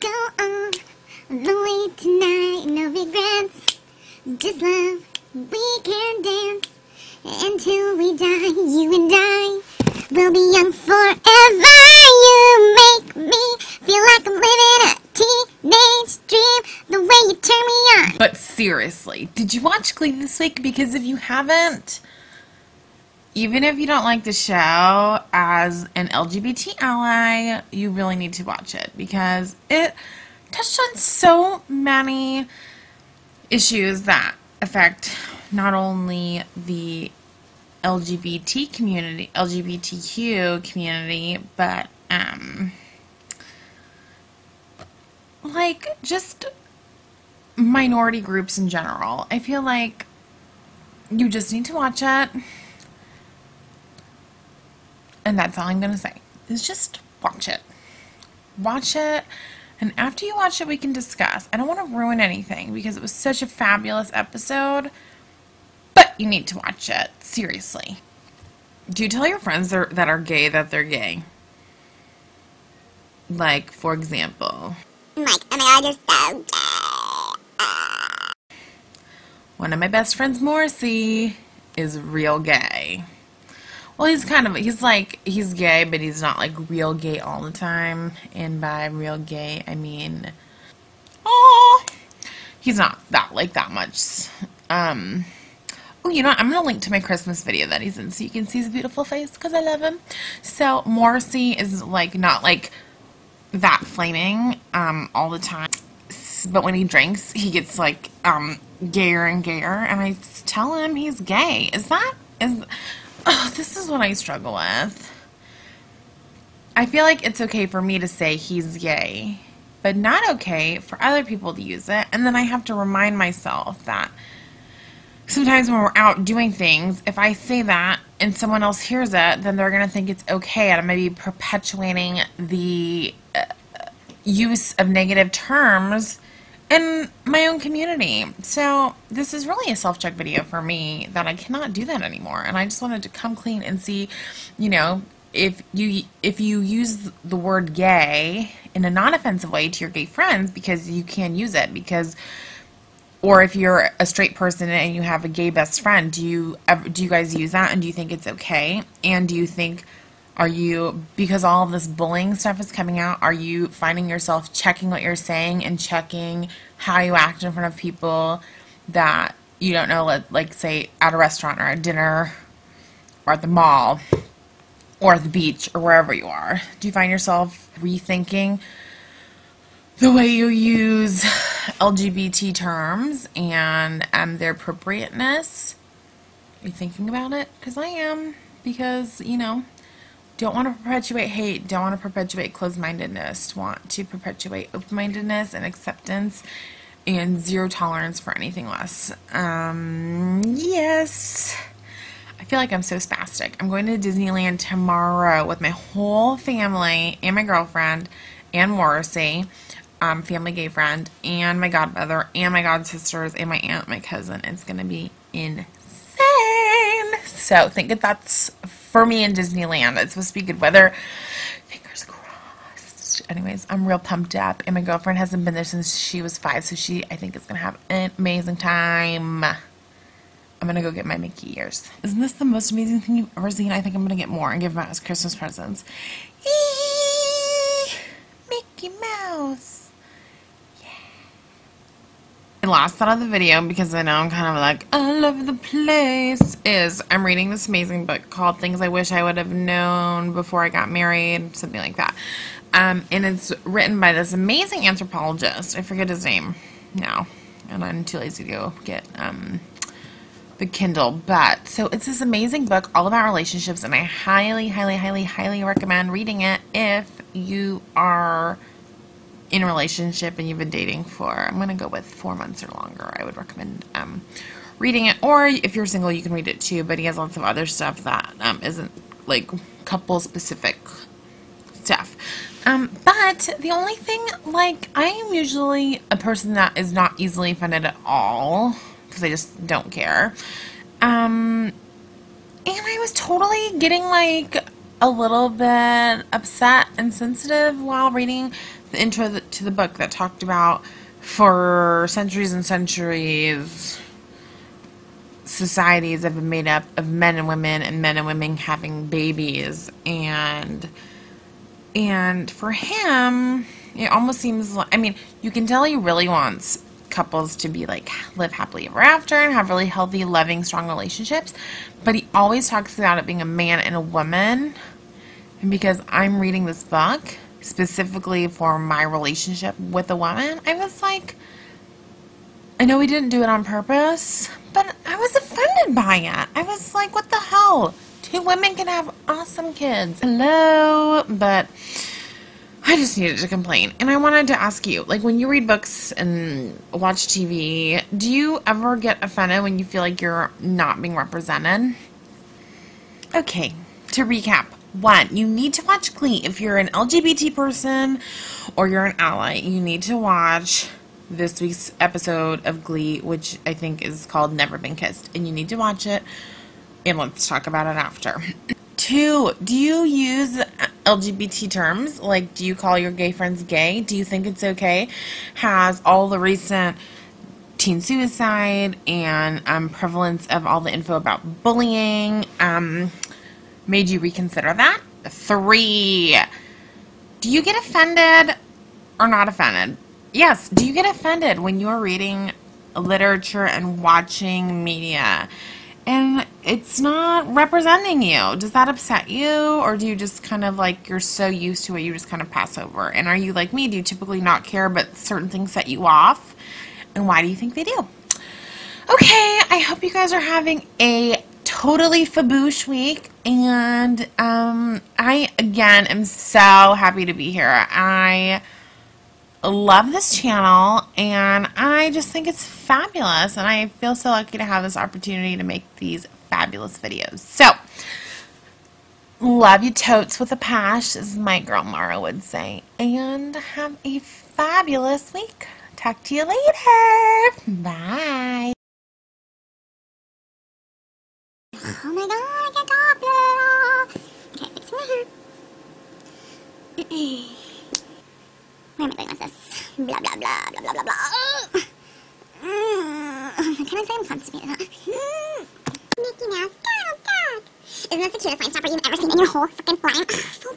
Go all the way tonight. No regrets, just love. We can dance until we die. You and I will be young forever. You make me feel like I'm living a teenage dream. The way you turn me on. But seriously, did you watch Glee this week? Because if you haven't, even if you don't like the show as an LGBT ally, you really need to watch it because it touched on so many issues that affect not only the LGBT community, LGBTQ community, but um like just minority groups in general. I feel like you just need to watch it. And that's all I'm going to say. Is just watch it. Watch it. And after you watch it, we can discuss. I don't want to ruin anything because it was such a fabulous episode. But you need to watch it. Seriously. Do you tell your friends that are, that are gay that they're gay? Like, for example, I'm like, oh my god, you're so gay. one of my best friends, Morrissey, is real gay. Well, he's kind of, he's like, he's gay, but he's not like real gay all the time. And by real gay, I mean, oh, he's not that, like, that much. Um, oh, you know what? I'm to link to my Christmas video that he's in so you can see his beautiful face because I love him. So, Morrissey is, like, not, like, that flaming, um, all the time. But when he drinks, he gets, like, um, gayer and gayer. And I tell him he's gay. Is that, is, oh, this is what I struggle with. I feel like it's okay for me to say he's gay, but not okay for other people to use it. And then I have to remind myself that sometimes when we're out doing things, if I say that and someone else hears it, then they're going to think it's okay. And I'm going to be perpetuating the uh, use of negative terms in my own community. So this is really a self-check video for me that I cannot do that anymore. And I just wanted to come clean and see, you know, if you if you use the word gay in a non-offensive way to your gay friends because you can use it because or if you're a straight person and you have a gay best friend, do you ever, do you guys use that and do you think it's okay? And do you think are you because all of this bullying stuff is coming out, are you finding yourself checking what you're saying and checking how you act in front of people that you don't know like, like say at a restaurant or at dinner or at the mall or at the beach or wherever you are? Do you find yourself rethinking the way you use LGBT terms and um, their appropriateness. Are you thinking about it? Because I am. Because, you know, don't want to perpetuate hate, don't want to perpetuate closed mindedness, want to perpetuate open mindedness and acceptance and zero tolerance for anything less. Um, yes. I feel like I'm so spastic. I'm going to Disneyland tomorrow with my whole family and my girlfriend and Morrissey, um, family gay friend, and my godmother and my god sisters and my aunt, my cousin. It's gonna be insane. So think that that's for me in Disneyland. It's supposed to be good weather. Fingers crossed. Anyways, I'm real pumped up, and my girlfriend hasn't been there since she was five, so she I think is gonna have an amazing time. I'm gonna go get my Mickey ears. Isn't this the most amazing thing you've ever seen? I think I'm gonna get more and give them out as Christmas presents. Eee, Mickey Mouse. The last thought of the video, because I know I'm kind of like all over the place, is I'm reading this amazing book called Things I Wish I Would Have Known Before I Got Married, something like that. Um, and it's written by this amazing anthropologist. I forget his name now, and I'm too lazy to go get um, the Kindle. But so it's this amazing book all about relationships, and I highly, highly, highly, highly recommend reading it if you are in a relationship and you've been dating for I'm gonna go with four months or longer. I would recommend um, reading it, or if you're single, you can read it too. But he has lots of other stuff that um, isn't like couple specific stuff. Um, but the only thing, like, I am usually a person that is not easily offended at all because I just don't care. Um, and I was totally getting like a little bit upset and sensitive while reading the intro to the book that talked about for centuries and centuries societies have been made up of men and women and men and women having babies. And and for him it almost seems like i mean you can tell he really wants couples to be like live happily ever after and have really healthy loving strong relationships but he always talks about it being a man and a woman and because i'm reading this book specifically for my relationship with a woman i was like I know we didn't do it on purpose, but I was offended by it. I was like, what the hell? Two women can have awesome kids. Hello? But I just needed to complain. And I wanted to ask you, like when you read books and watch TV, do you ever get offended when you feel like you're not being represented? Okay, to recap. One, you need to watch Glee. If you're an LGBT person or you're an ally, you need to watch this week's episode of Glee, which I think is called Never Been Kissed, and you need to watch it. And let's talk about it after. Two, do you use LGBT terms? Like, do you call your gay friends gay? Do you think it's okay? Has all the recent teen suicide and um, prevalence of all the info about bullying um, made you reconsider that? Three, do you get offended or not offended Yes. Do you get offended when you're reading literature and watching media and it's not representing you? Does that upset you? Or do you just kind of like, you're so used to it, you just kind of pass over? And are you like me? Do you typically not care, but certain things set you off? And why do you think they do? Okay, I hope you guys are having a totally faboosh week and um I again am so happy to be here. I love this channel and I just think it's fabulous and I feel so lucky to have this opportunity to make these fabulous videos. So, love you totes with a pash, as my girl Mara would say. And have a fabulous week. Talk to you later. Bye. Oh my god, I talk. Okay, fixing my. Where am I going with this? Blah, blah, blah, blah, blah, blah, blah. Mm. Can I say I'm constipated, huh? Mickey Mouse, God, God. Isn't this the cutest line stopper you've ever seen in your whole freaking life? so